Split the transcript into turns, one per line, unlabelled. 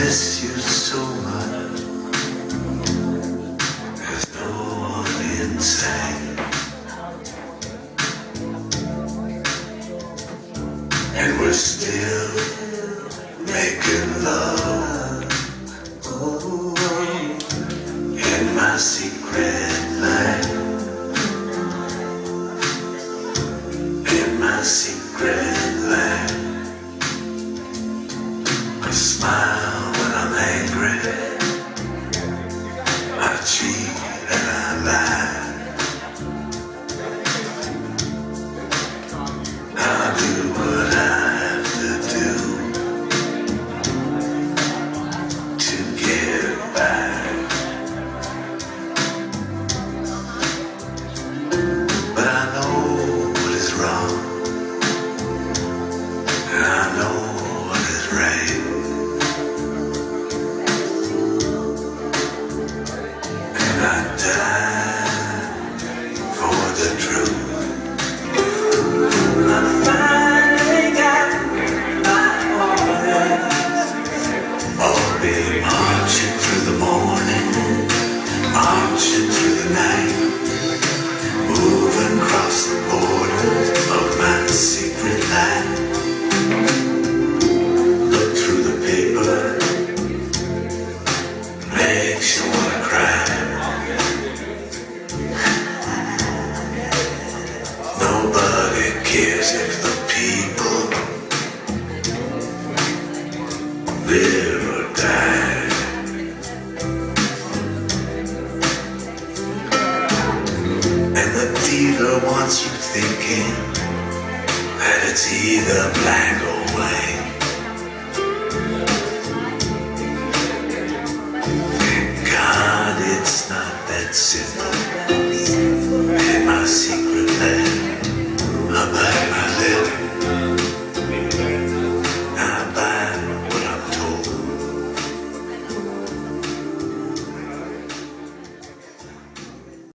miss you so much. There's no one inside. And we're still making love in my secret life. In my secret life. I die cares if the people live or die. And the dealer wants you thinking that it's either black or white. God it's not that simple.